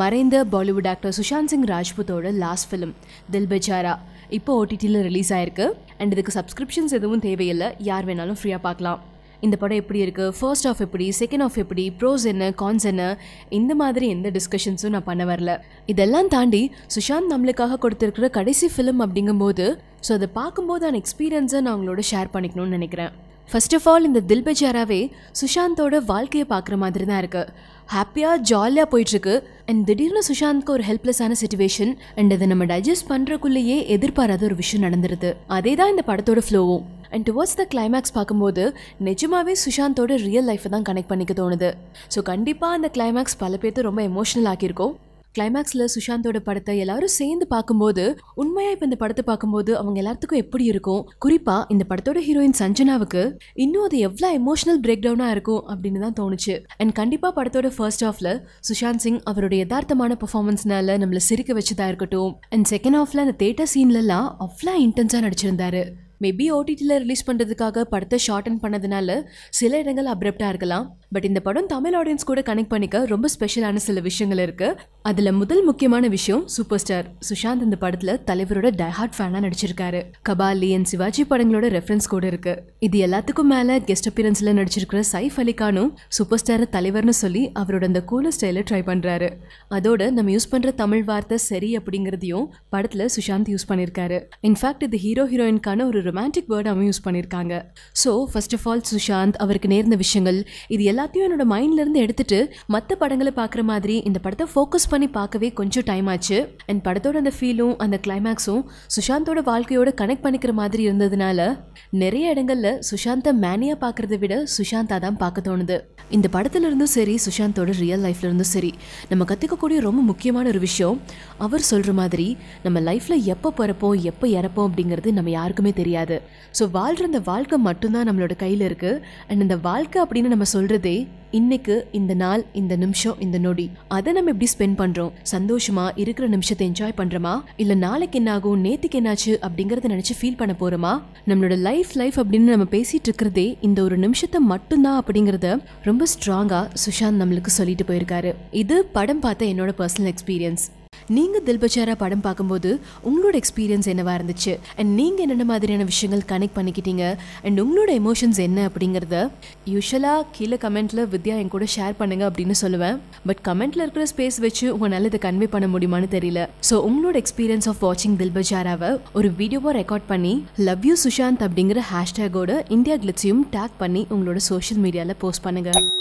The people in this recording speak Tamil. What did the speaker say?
மறைந்த பாலிவுட் ஆக்டர் சுஷாந்த் சிங் ராஜ்புத்தோட லாஸ்ட் ஃபிலிம் தில் பெச்சாரா இப்போ ஓடிடியில் ரிலீஸ் ஆயிருக்கு. அண்ட் இதுக்கு சப்ஸ்கிரிப்ஷன்ஸ் எதுவும் தேவையில்லை. யார் வேணாலும் ஃப்ரீயாக பார்க்கலாம். இந்த படம் எப்படி இருக்குது ஃபர்ஸ்ட் ஆஃப் எப்படி? செகண்ட் ஆஃப் எப்படி? ப்ரோஸ் என்ன? கான்ஸ் என்ன? இந்த மாதிரி எந்த டிஸ்கஷன்ஸும் நான் பண்ண வரல. இதெல்லாம் தாண்டி சுஷாந்த் நம்மளுக்காக கொடுத்துருக்கிற கடைசி ஃபிலிம் அப்படிங்கும்போது ஸோ அதை பார்க்கும்போது அந்த எக்ஸ்பீரியன்ஸை நான் உங்களோட ஷேர் பண்ணிக்கணும்னு நினைக்கிறேன். ஃபர்ஸ்ட் ஆஃப் ஆல் இந்த தில் பெஜாராவே சுஷாந்தோட வாழ்க்கையை பார்க்குற மாதிரி தான் இருக்குது ஹாப்பியாக ஜாலியாக போயிட்டுருக்கு. அண்ட் திடீர்னு சுஷாந்த்க்கு ஒரு ஹெல்ப்லெஸ்ஸான சுச்சுவேஷன் அண்ட் அதை நம்ம டைஜஸ்ட் பண்ணுறக்குள்ளேயே எதிர்பாராத ஒரு விஷயம் நடந்துருது. அதே தான் இந்த படத்தோட ஃப்ளோவும் அண்ட் டுவர்ட்ஸ் த கிளைமேக்ஸ் பார்க்கும்போது நிஜமாவே சுஷாந்தோட ரியல் லைஃப்பை தான் கனெக்ட் பண்ணிக்க தோணுது. ஸோ கண்டிப்பாக அந்த கிளைமேக்ஸ் பல பேர்த்து ரொம்ப எமோஷனல் ஆக்கியிருக்கோம். கிளைமேக்ஸில் சுஷாந்தோட படத்தை எல்லாரும் சேர்ந்து பார்க்கும்போது உண்மையாக இப்போ இந்த படத்தை பார்க்கும்போது அவங்க எல்லாத்துக்கும் எப்படி இருக்கும்? குறிப்பாக இந்த படத்தோட ஹீரோயின் சஞ்சனாவுக்கு இன்னும் அது எவ்வளோ எமோஷனல் பிரேக் டவுனாக இருக்கும் அப்படின்னு தான் தோணுச்சு. அண்ட் கண்டிப்பாக படத்தோட ஃபர்ஸ்ட் ஆஃப்ல சுஷாந்த் சிங் அவருடைய யதார்த்தமான பர்ஃபார்மன்ஸ்னால நம்மளை சிரிக்க வச்சதா இருக்கட்டும். அண்ட் செகண்ட் ஆஃப்ல அந்த தேட்டர் சீன்லலாம் அவ்வளோ இன்டென்ஸாக நடிச்சிருந்தாரு. மேபி ஓடிடியில் ரிலீஸ் பண்ணுறதுக்காக படத்தை ஷார்ட் அண்ட் பண்ணதுனால சில இடங்கள் அப்ரப்டாக இருக்கலாம். பட் இந்த படம் தமிழ் ஆடியன்ஸ் கூட கனெக்ட் பண்ணிக்க ரொம்ப ஸ்பெஷலான சில விஷயங்கள் இருக்குது அதில் முதல் முக்கியமான விஷயம் சூப்பர் ஸ்டார் சுஷாந்த் இந்த படத்தில் தலைவரோட டைஹார்ட் ஃபேனாக நடிச்சிருக்காரு. கபாலி அண்ட் சிவாஜி படங்களோட ரெஃபரன்ஸ் கூட இருக்கு. இது எல்லாத்துக்கும் மேலே கெஸ்ட் அப்பியரன்ஸில் நடிச்சிருக்கிற சைஃப் அலிகானும் சூப்பர் ஸ்டாரை தலைவர்னு சொல்லி அவரோட அந்த கூல ஸ்டைலை ட்ரை பண்ணுறாரு அதோட நம்ம யூஸ் பண்ணுற தமிழ் வார்த்தை சரி அப்படிங்கிறதையும் படத்தில் சுஷாந்த் யூஸ் பண்ணியிருக்காரு இன்ஃபேக்ட் இது ஹீரோ ஹீரோயின்கான ஒரு ரொமான்டிக் வேர்டாகவும் யூஸ் பண்ணியிருக்காங்க so first of all Sushant அவருக்கு நேர்ந்த விஷயங்கள் இது எல்லாத்தையும் என்னோட மைண்ட்லேருந்து எடுத்துட்டு மற்ற படங்களை பார்க்குற மாதிரி இந்த படத்தை ஃபோக்கஸ் பண்ணி பார்க்கவே கொஞ்சம் டைம் ஆச்சு. அண்ட் படத்தோட அந்த ஃபீலும் அந்த கிளைமேக்ஸும் சுஷாந்தோட வாழ்க்கையோட கனெக்ட் பண்ணிக்கிற மாதிரி இருந்ததுனால நிறைய இடங்களில் சுஷாந்தை மேனியாக பார்க்குறத விட சுஷாந்தா தான் பார்க்க தோணுது. இந்த படத்துல இருந்தும் சரி சுஷாந்தோட ரியல் லைஃப்ல இருந்தும் சரி நம்ம கற்றுக்கக்கூடிய ரொம்ப முக்கியமான ஒரு விஷயம் அவர் சொல்கிற மாதிரி நம்ம லைஃப்பில் எப்போ பிறப்போம் எப்போ இறப்போம் அப்படிங்கிறது நம்ம யாருக்குமே தெரியாது. ஸோ வாழ்கிற அந்த வாழ்க்கை மட்டும்தான் நம்மளோட கையில் இருக்கு. அண்ட் இந்த வாழ்க்கை அப்படின்னு நம்ம சொல்றதே இன்னைக்கு இந்த நாள் இந்த நிமிஷம் இந்த நொடி. அதை நம்ம எப்படி ஸ்பெண்ட் பண்றோம்? சந்தோஷமா இருக்கிற நிமிஷத்தை என்ஜாய் பண்றோமா? இல்ல நாளைக்கு என்ன ஆகும் நேத்துக்கு என்னாச்சு அப்படிங்கறத நினைச்சு ஃபீல் பண்ண போறோமா? நம்மளோட லைஃப் லைஃப் அப்படின்னு நம்ம பேசிட்டு இருக்கிறதே இந்த ஒரு நிமிஷத்தை மட்டும்தான் அப்படிங்கறத ரொம்ப ஸ்ட்ராங்கா சுஷாந்த் நம்மளுக்கு சொல்லிட்டு போயிருக்காரு. இது படம் பார்த்த என்னோட பர்சனல் எக்ஸ்பீரியன்ஸ் நீங்கள் தில்பச்சாரா படம் பார்க்கும்போது உங்களோட எக்ஸ்பீரியன்ஸ் என்னவா இருந்துச்சு? அண்ட் நீங்கள் என்னென்ன மாதிரியான விஷயங்கள் கனெக்ட் பண்ணிக்கிட்டீங்க? அண்ட் உங்களோட எமோஷன்ஸ் என்ன அப்படிங்கிறத யூஸ்வலாக கீழே கமெண்ட்டில் வித்யா என் கூட ஷேர் பண்ணுங்க அப்படின்னு சொல்லுவேன். பட் கமெண்ட்டில் இருக்கிற ஸ்பேஸ் வச்சு உங்களால் இதை கன்வே பண்ண முடியுமான்னு தெரியல. ஸோ உங்களோட எக்ஸ்பீரியன்ஸ் ஆஃப் வாட்சிங் தில்பஜாராவை ஒரு வீடியோவாக ரெக்கார்ட் பண்ணி லவ் யூ சுஷாந்த் அப்படிங்கிற ஹேஷ்டேகோட இந்தியா கிளிட்ஸையும் டேக் பண்ணி உங்களோட சோஷியல் மீடியாவில் போஸ்ட் பண்ணுங்கள்